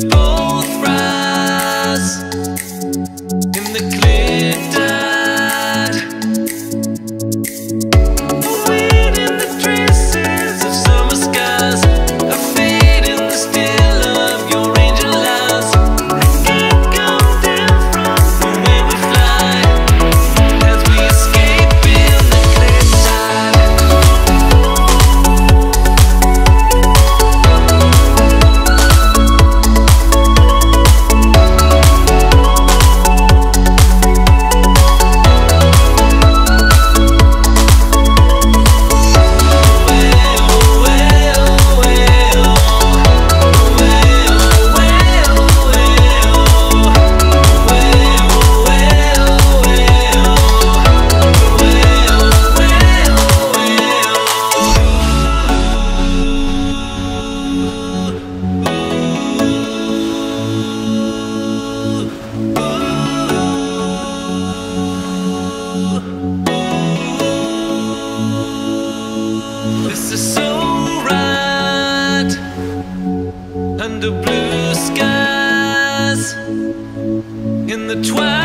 could This is so right Under blue skies In the twilight.